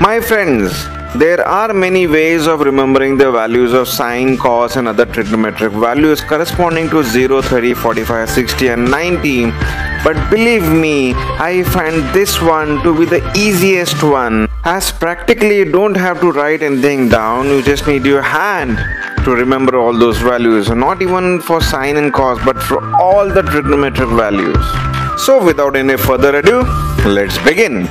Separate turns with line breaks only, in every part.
My friends, there are many ways of remembering the values of sine, cos and other trigonometric values corresponding to 0, 30, 45, 60 and 90. But believe me, I find this one to be the easiest one as practically you don't have to write anything down, you just need your hand to remember all those values. Not even for sine and cos but for all the trigonometric values. So without any further ado, let's begin.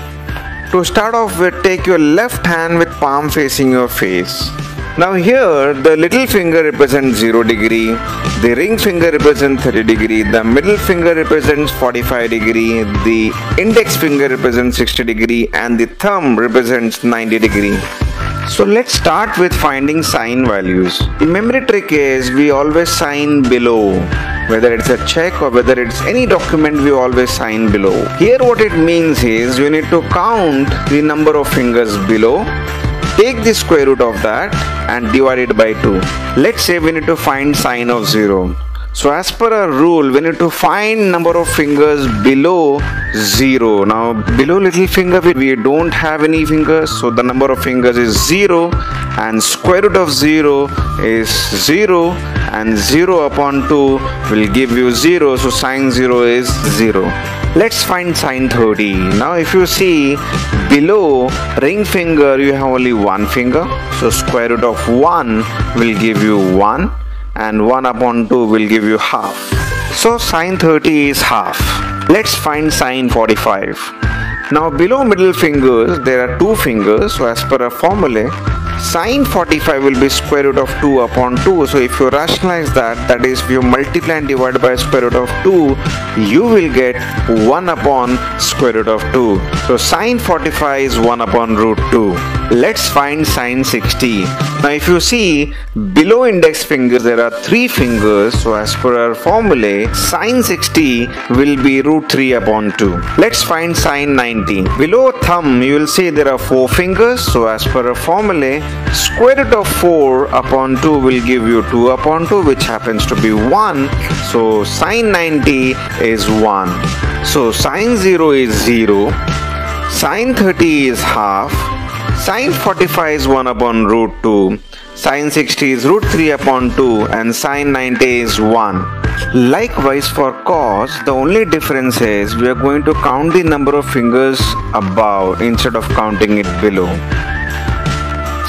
To start off with, take your left hand with palm facing your face. Now here, the little finger represents 0 degree, the ring finger represents 30 degree, the middle finger represents 45 degree, the index finger represents 60 degree and the thumb represents 90 degree. So let's start with finding sine values. The memory trick is we always sign below whether it's a check or whether it's any document we always sign below. Here what it means is you need to count the number of fingers below take the square root of that and divide it by 2. Let's say we need to find sine of 0. So as per our rule, we need to find number of fingers below 0. Now below little finger we don't have any fingers. So the number of fingers is 0 and square root of 0 is 0 and 0 upon 2 will give you 0 so sine 0 is 0 let's find sine 30 now if you see below ring finger you have only one finger. So square root of 1 will give you 1 and 1 upon 2 will give you half. So sine 30 is half. Let's find sine 45 now below middle fingers there are two fingers so as per a formula Sine 45 will be square root of 2 upon 2. So if you rationalize that, that is if you multiply and divide by square root of 2, you will get 1 upon square root of 2. So sine 45 is 1 upon root 2. Let's find sine 60. Now if you see below index finger there are 3 fingers. So as per our formula, sine 60 will be root 3 upon 2. Let's find sine 90. Below thumb you will see there are 4 fingers. So as per our formula, Square root of 4 upon 2 will give you 2 upon 2 which happens to be 1. So sine 90 is 1. So sine 0 is 0. Sine 30 is half. Sine 45 is 1 upon root 2. Sine 60 is root 3 upon 2 and sine 90 is 1. Likewise for cos, the only difference is we are going to count the number of fingers above instead of counting it below.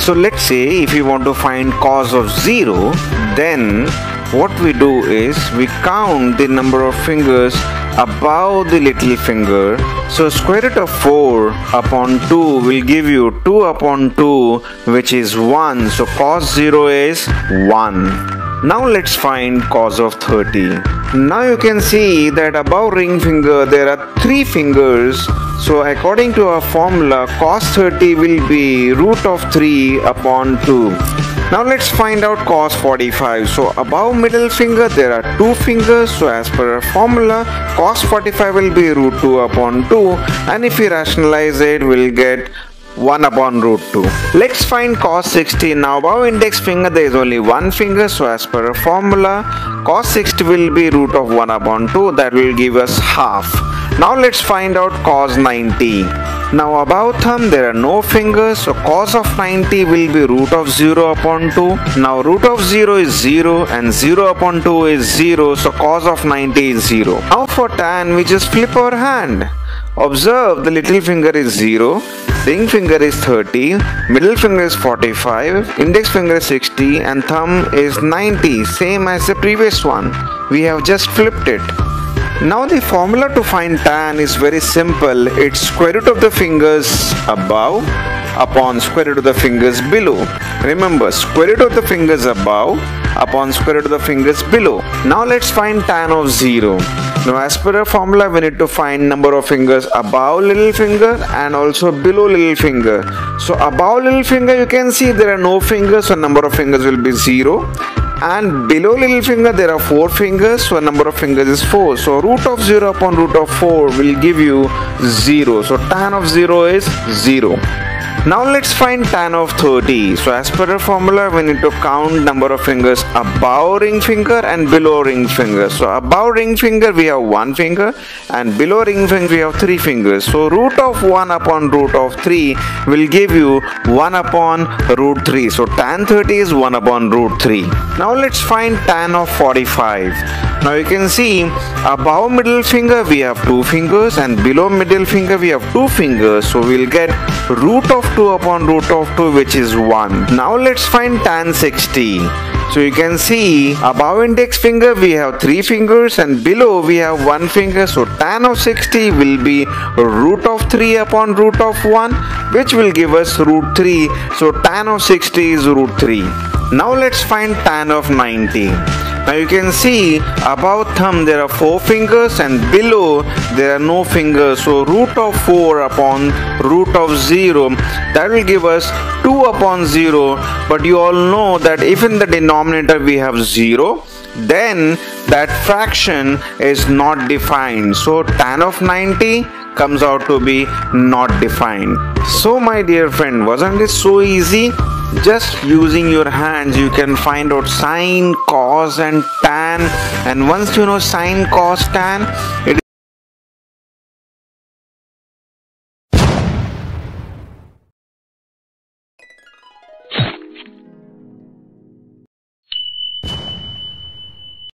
So let's say if you want to find cos of 0 then what we do is we count the number of fingers above the little finger. So square root of 4 upon 2 will give you 2 upon 2 which is 1. So cos 0 is 1. Now let's find cos of 30. Now you can see that above ring finger there are three fingers. So according to our formula cos 30 will be root of 3 upon 2. Now let's find out cos 45. So above middle finger there are two fingers. So as per our formula cos 45 will be root 2 upon 2 and if we rationalize it we'll get 1 upon root 2. Let's find cos 60. Now above index finger there is only one finger so as per formula cos 60 will be root of 1 upon 2 that will give us half. Now let's find out cos 90. Now above thumb there are no fingers so cos of 90 will be root of 0 upon 2. Now root of 0 is 0 and 0 upon 2 is 0 so cos of 90 is 0. Now for tan we just flip our hand. Observe the little finger is 0, ring finger is 30, middle finger is 45, index finger is 60 and thumb is 90 same as the previous one. We have just flipped it. Now the formula to find tan is very simple. It's square root of the fingers above upon square root of the fingers below. Remember square root of the fingers above upon square root of the fingers below. Now let's find tan of 0. Now as per our formula we need to find number of fingers above little finger and also below little finger. So above little finger you can see there are no fingers so number of fingers will be 0 and below little finger there are 4 fingers so number of fingers is 4 so root of 0 upon root of 4 will give you 0 so tan of 0 is 0 Now let's find tan of 30. So as per the formula we need to count number of fingers above ring finger and below ring finger. So above ring finger we have one finger and below ring finger we have three fingers. So root of 1 upon root of 3 will give you 1 upon root 3. So tan 30 is 1 upon root 3. Now let's find tan of 45. Now you can see above middle finger we have two fingers and below middle finger we have two fingers. So we'll get root of 2 upon root of 2 which is 1. Now let's find tan 60. So you can see above index finger we have 3 fingers and below we have 1 finger. So tan of 60 will be root of 3 upon root of 1 which will give us root 3. So tan of 60 is root 3. Now let's find tan of 90. Now you can see above thumb there are four fingers and below there are no fingers. So root of 4 upon root of 0 that will give us 2 upon 0 but you all know that if in the denominator we have 0 then that fraction is not defined. So tan of 90 comes out to be not defined. So my dear friend wasn't it so easy? Just using your hands you can find out sine cos and tan. And once you know sine cos tan it